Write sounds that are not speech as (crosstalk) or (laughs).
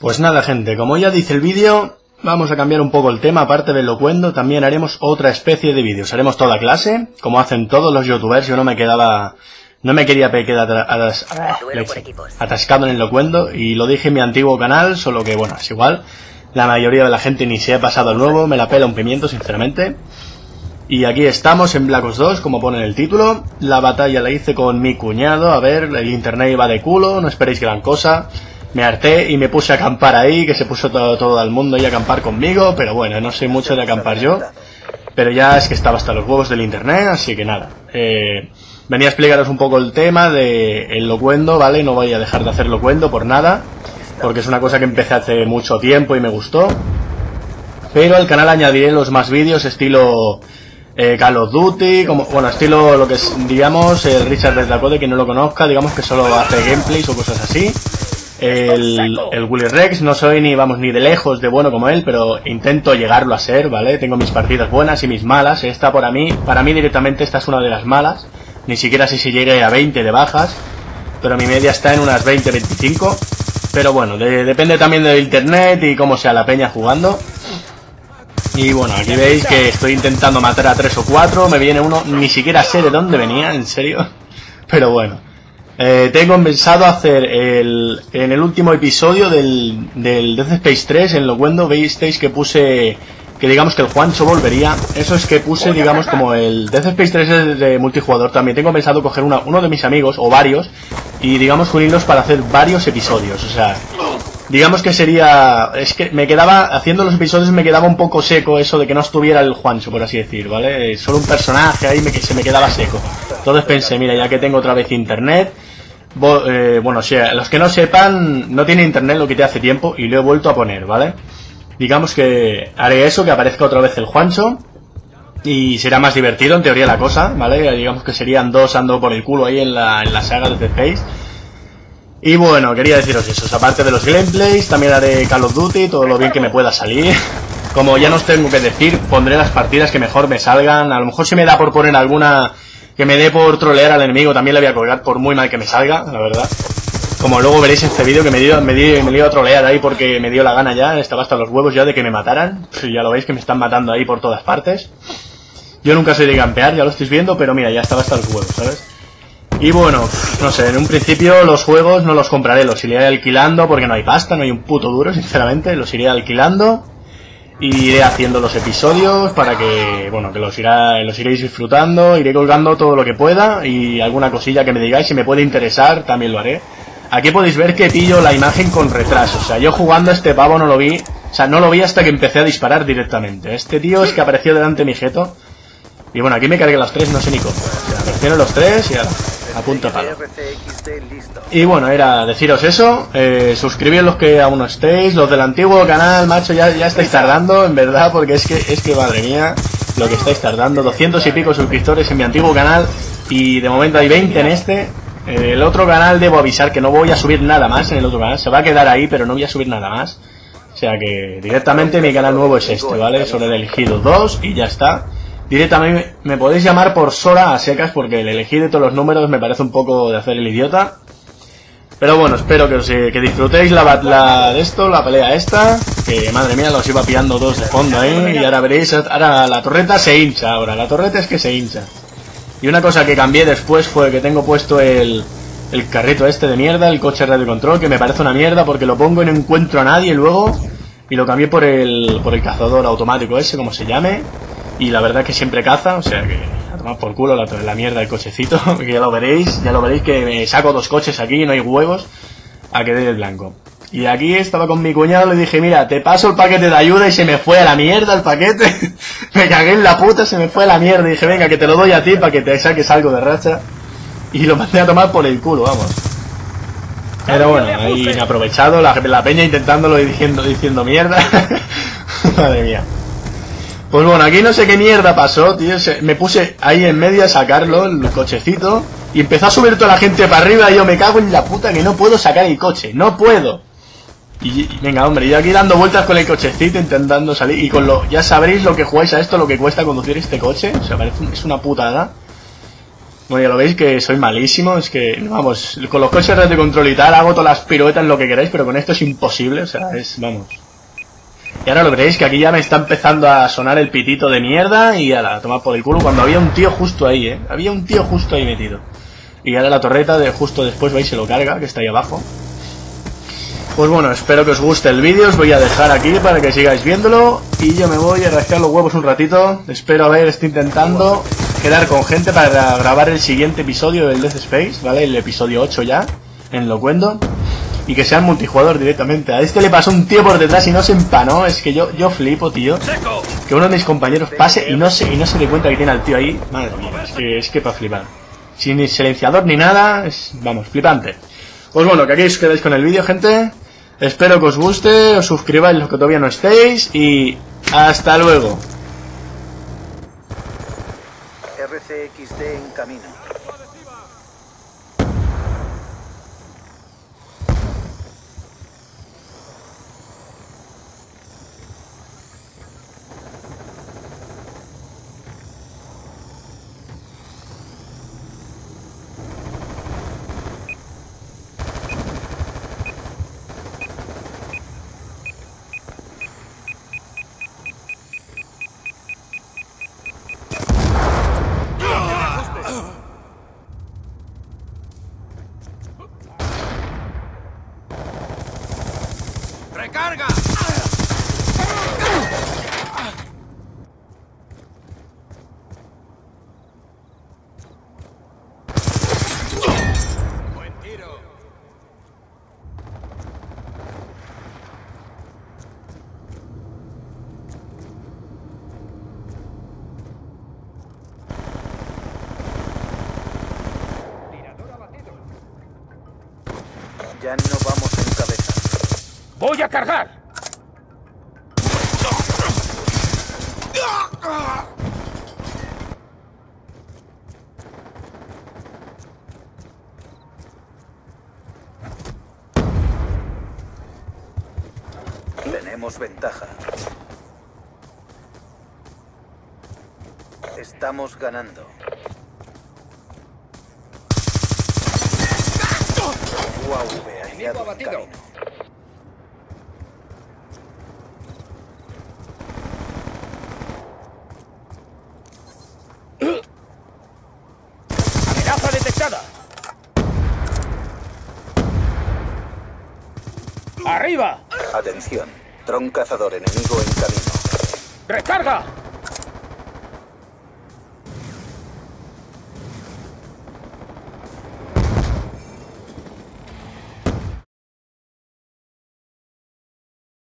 Pues nada gente, como ya dice el vídeo, vamos a cambiar un poco el tema, aparte del locuendo, también haremos otra especie de vídeos. Haremos toda clase, como hacen todos los youtubers, yo no me quedaba... No me quería quedar atascado en el locuendo y lo dije en mi antiguo canal, solo que bueno, es igual. La mayoría de la gente ni se ha pasado al nuevo, me la pela un pimiento, sinceramente. Y aquí estamos en Black Ops 2, como pone en el título. La batalla la hice con mi cuñado, a ver, el internet iba de culo, no esperéis gran cosa me harté y me puse a acampar ahí, que se puso todo, todo el mundo ahí a acampar conmigo, pero bueno, no sé mucho de acampar yo, pero ya es que estaba hasta los huevos del internet, así que nada. Eh, venía a explicaros un poco el tema de el locuendo, ¿vale? No voy a dejar de hacer locuendo por nada, porque es una cosa que empecé hace mucho tiempo y me gustó. Pero al canal añadiré los más vídeos estilo eh, Call of Duty, como, bueno, estilo lo que es, digamos, el Richard Desdacode, que no lo conozca, digamos que solo hace gameplays o cosas así el, el Willy Rex, no soy ni, vamos, ni de lejos de bueno como él, pero intento llegarlo a ser, ¿vale? Tengo mis partidas buenas y mis malas, esta para mí, para mí directamente esta es una de las malas, ni siquiera sé si llegue a 20 de bajas, pero mi media está en unas 20-25, pero bueno, depende también del internet y cómo sea la peña jugando. Y bueno, aquí veis que estoy intentando matar a 3 o 4, me viene uno, ni siquiera sé de dónde venía, en serio, (laughs) pero bueno. Eh, tengo pensado hacer el, en el último episodio del, del Death Space 3, en lo cuando visteis que puse que digamos que el Juancho volvería. Eso es que puse, digamos, como el Death Space 3 es de multijugador. También tengo pensado coger una, uno de mis amigos, o varios, y digamos unirlos para hacer varios episodios. O sea, digamos que sería... Es que me quedaba, haciendo los episodios me quedaba un poco seco eso de que no estuviera el Juancho, por así decir, ¿vale? Solo un personaje ahí me, que se me quedaba seco. Entonces pensé, mira, ya que tengo otra vez internet eh, bueno, si los que no sepan, no tiene internet lo que te hace tiempo y lo he vuelto a poner, ¿vale? Digamos que haré eso, que aparezca otra vez el Juancho y será más divertido en teoría la cosa, ¿vale? Digamos que serían dos ando por el culo ahí en la, en la saga de The Face. Y bueno, quería deciros eso, aparte de los gameplays, también haré Call of Duty, todo lo bien que me pueda salir. (laughs) Como ya no os tengo que decir, pondré las partidas que mejor me salgan. A lo mejor si me da por poner alguna que me dé por trolear al enemigo también le voy a colgar por muy mal que me salga, la verdad. Como luego veréis en este vídeo que me dio, me, dio, me dio a trolear ahí porque me dio la gana ya, estaba hasta los huevos ya de que me mataran. ya lo veis que me están matando ahí por todas partes. Yo nunca soy de campear, ya lo estáis viendo, pero mira, ya estaba hasta los huevos, ¿sabes? Y bueno, no sé, en un principio los juegos no los compraré, los iré alquilando porque no hay pasta, no hay un puto duro, sinceramente, los iré alquilando y iré haciendo los episodios para que, bueno, que los, irá, los iréis disfrutando, iré colgando todo lo que pueda y alguna cosilla que me digáis si me puede interesar también lo haré. Aquí podéis ver que pillo la imagen con retraso, o sea, yo jugando a este pavo no lo vi, o sea, no lo vi hasta que empecé a disparar directamente. Este tío es que apareció delante de mi jeto y bueno, aquí me cargué los tres, no sé ni cómo. O sea, aparecieron los tres y ahora a punto. Y bueno, era deciros eso, eh, los que aún no estéis, los del antiguo canal, macho, ya, ya estáis tardando, en verdad, porque es que, es que, madre mía, lo que estáis tardando, 200 y pico suscriptores en mi antiguo canal, y de momento hay 20 en este, eh, el otro canal debo avisar que no voy a subir nada más en el otro canal, se va a quedar ahí, pero no voy a subir nada más. O sea que directamente mi canal nuevo es este, ¿vale? Sobre el elegido 2 y ya está. Directamente me podéis llamar por Sora a secas porque el elegir de todos los números me parece un poco de hacer el idiota. Pero bueno, espero que, os, eh, que disfrutéis la, la, de esto, la pelea esta. Que madre mía, los iba pillando dos de fondo ahí. Y ahora veréis, ahora la torreta se hincha ahora. La torreta es que se hincha. Y una cosa que cambié después fue que tengo puesto el, el carrito este de mierda, el coche radio control, que me parece una mierda porque lo pongo y no encuentro a nadie luego. Y lo cambié por el, por el cazador automático ese, como se llame. Y la verdad es que siempre caza, o sea que a tomar por culo la, la mierda del cochecito, (laughs) que ya lo veréis, ya lo veréis que me saco dos coches aquí, no hay huevos, a que dé el blanco. Y aquí estaba con mi cuñado, le dije, mira, te paso el paquete de ayuda y se me fue a la mierda el paquete. (laughs) me cagué en la puta, se me fue a la mierda. Y dije, venga, que te lo doy a ti para que te saques algo de racha. Y lo mandé a tomar por el culo, vamos. Pero bueno, ahí aprovechado, la, la peña intentándolo y diciendo, diciendo mierda. (laughs) Madre mía. Pues bueno, aquí no sé qué mierda pasó, tío. me puse ahí en medio a sacarlo, el cochecito. Y empezó a subir toda la gente para arriba y yo me cago en la puta que no puedo sacar el coche. No puedo. Y, venga, hombre, yo aquí dando vueltas con el cochecito intentando salir. Y con lo... Ya sabréis lo que jugáis a esto, lo que cuesta conducir este coche. O sea, parece es una putada. Bueno, ya lo veis que soy malísimo, es que, vamos, con los coches de control y tal hago todas las piruetas lo que queráis, pero con esto es imposible, o sea, es, vamos. Y ahora lo veréis que aquí ya me está empezando a sonar el pitito de mierda y a la tomar por el culo cuando había un tío justo ahí, eh. Había un tío justo ahí metido. Y ahora la torreta de justo después, veis, se lo carga, que está ahí abajo. Pues bueno, espero que os guste el vídeo, os voy a dejar aquí para que sigáis viéndolo y yo me voy a rascar los huevos un ratito. Espero a ver, estoy intentando quedar con gente para grabar el siguiente episodio del Death Space, ¿vale? El episodio 8 ya, en Locuendo. Y que sea multijugador directamente. A este le pasó un tío por detrás y no se empanó. Es que yo, yo flipo, tío. Que uno de mis compañeros pase y no se, y no se dé cuenta que tiene al tío ahí. Madre mía, es que, es que para flipar. Sin silenciador ni nada, vamos, flipante. Pues bueno, que aquí os quedáis con el vídeo, gente. Espero que os guste, os suscribáis los que todavía no estéis y hasta luego. RCXD en camino. ¡Recarga! Buen tiro. Ya no vamos. ¡Voy a cargar! Tenemos ventaja. Estamos ganando. UAV aliado en abatido. camino. Atención. Dron cazador enemigo en camino. ¡Recarga!